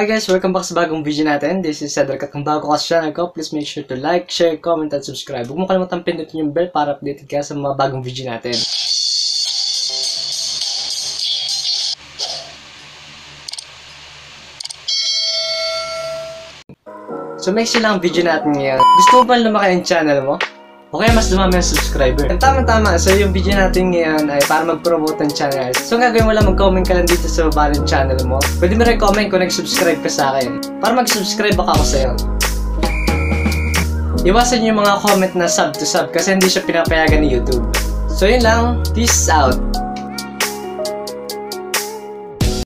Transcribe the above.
Hi guys, welcome back sa bagong video natin. This is Cedric at kung bago ka sa channel ko, please make sure to like, share, comment, at subscribe. Huwag mo kalimutan pindutin yung bell para updated ka sa mga bagong video natin. So make sure lang ang video natin ngayon. Gusto mo ba lumaki ang channel mo? O kaya mas dumami ang subscriber. Ang tama-tama, so yung video natin ngayon ay para mag-promote ng channel. So ang gagawin mo lang, mag-comment ka lang dito sa baba ng channel mo. Pwede mo rin comment kung nag-subscribe ka sa akin. Para mag-subscribe baka ako sa'yo. Iwasan yung mga comment na sub to sub kasi hindi siya pinapayagan ni YouTube. So yun lang, peace out!